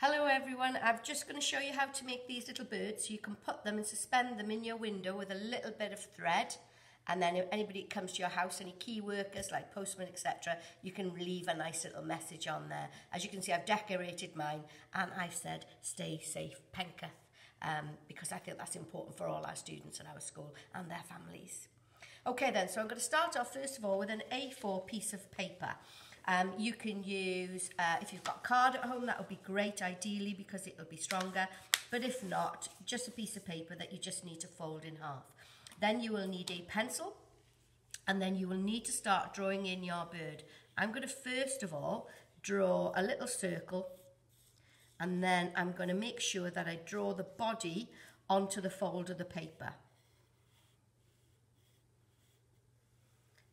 Hello everyone, I'm just going to show you how to make these little birds so you can put them and suspend them in your window with a little bit of thread and then if anybody comes to your house, any key workers like postmen etc, you can leave a nice little message on there. As you can see I've decorated mine and I've said stay safe Penketh um, because I think that's important for all our students at our school and their families. Okay then, so I'm going to start off first of all with an A4 piece of paper. Um, you can use, uh, if you've got card at home, that would be great ideally because it will be stronger. But if not, just a piece of paper that you just need to fold in half. Then you will need a pencil and then you will need to start drawing in your bird. I'm going to first of all draw a little circle and then I'm going to make sure that I draw the body onto the fold of the paper.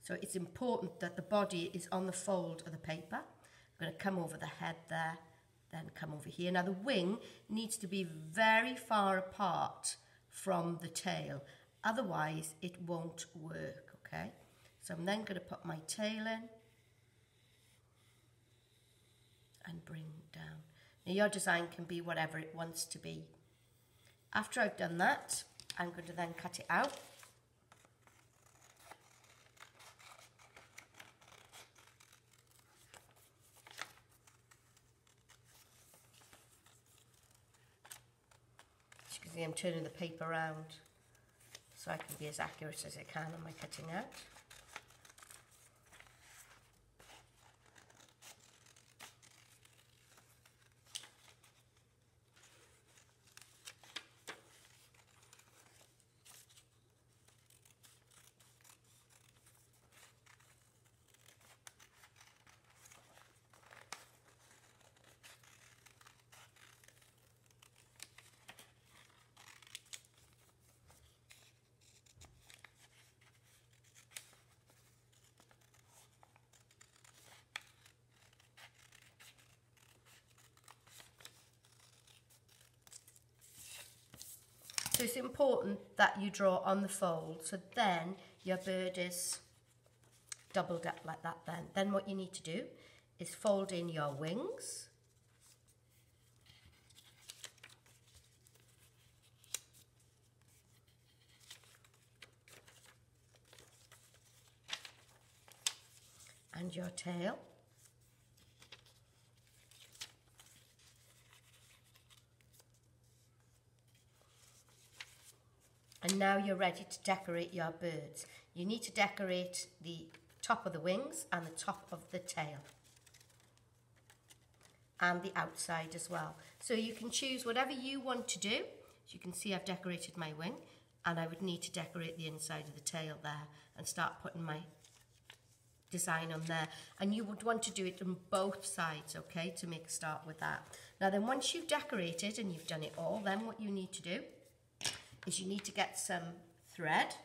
So it's important that the body is on the fold of the paper. I'm going to come over the head there, then come over here. Now the wing needs to be very far apart from the tail, otherwise it won't work, okay? So I'm then going to put my tail in and bring down. Now your design can be whatever it wants to be. After I've done that, I'm going to then cut it out I'm turning the paper around so I can be as accurate as I can on my cutting out. So it's important that you draw on the fold. So then your bird is doubled up like that then. Then what you need to do is fold in your wings. And your tail. And now you're ready to decorate your birds. You need to decorate the top of the wings and the top of the tail. And the outside as well. So you can choose whatever you want to do. As you can see I've decorated my wing and I would need to decorate the inside of the tail there and start putting my design on there and you would want to do it on both sides okay to make a start with that now then once you've decorated and you've done it all then what you need to do is you need to get some thread.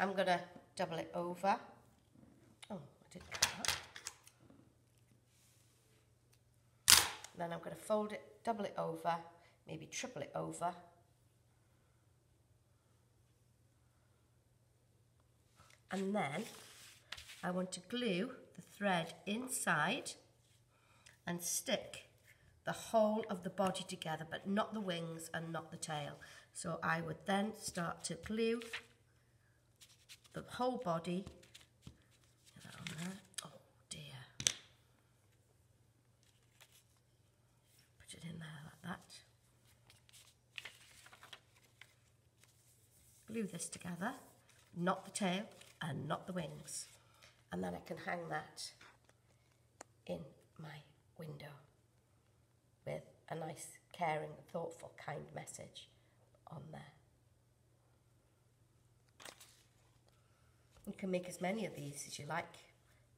I'm going to double it over. Oh, I did cut that. Then I'm going to fold it, double it over, maybe triple it over. And then I want to glue the thread inside and stick the whole of the body together, but not the wings and not the tail. So I would then start to glue the whole body. Oh dear. Put it in there like that. Glue this together, not the tail and not the wings. And then I can hang that in my window a nice, caring, thoughtful, kind message on there. You can make as many of these as you like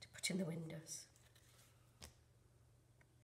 to put in the windows.